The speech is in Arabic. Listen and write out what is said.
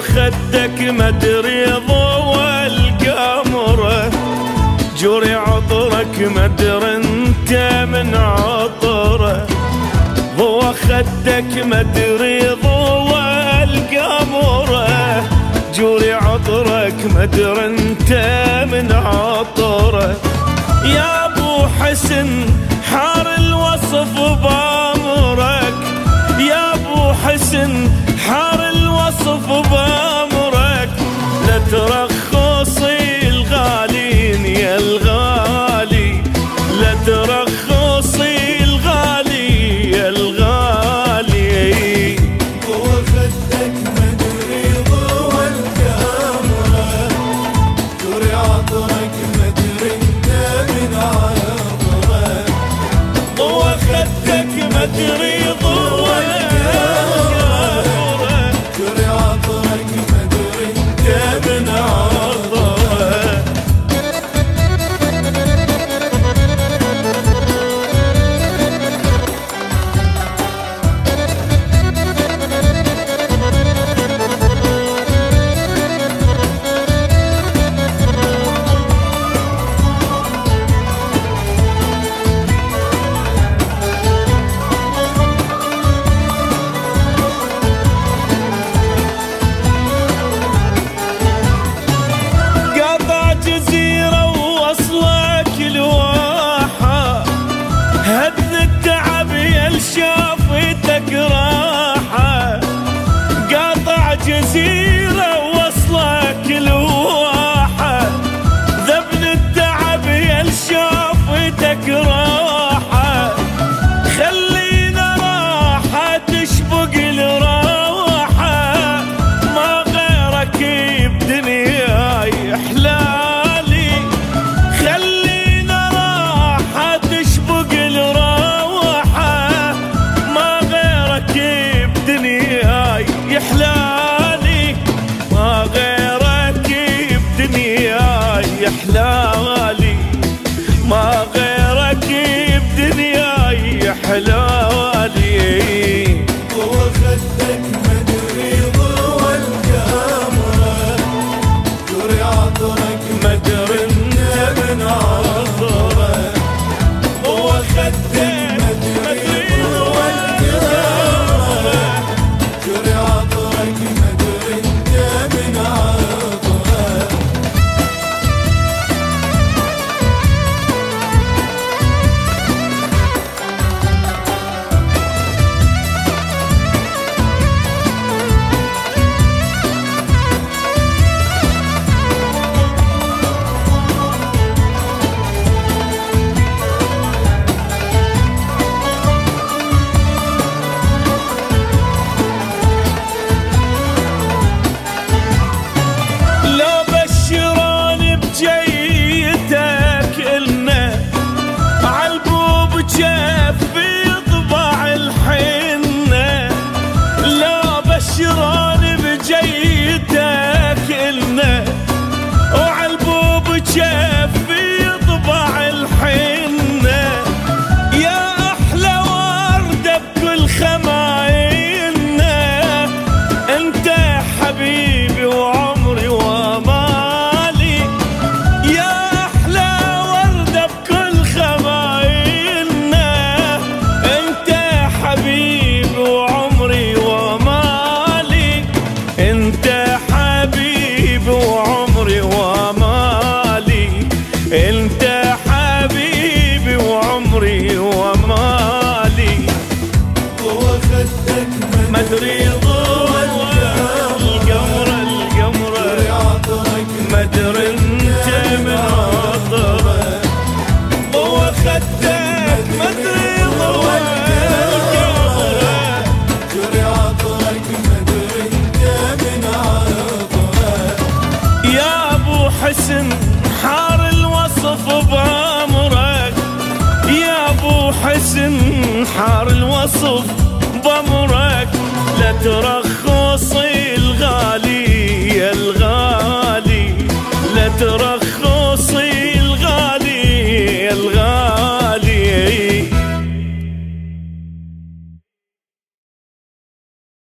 خدك مدري ضوى القمرة جوري عطرك مدري انت من عطره ضوى خدك مدري ضوى القمرة جوري عطرك مدري انت من عطره يا ابو حسن حار ترخصي الغالين يا الغالي لا ترخصي الغالي يا الغالي وخدك مدري ضوى القمرة دوري عطرك مدري انت من عطرة ضوى. خدك مدري ضوى وخدك مدري ضوء القمرة القمرة عطرك مدري انت من عطرة ضوء خدك انت من عطرة يا أبو حسن حار الوصف بأمرك. يا أبو حسن حار الوصف ترخ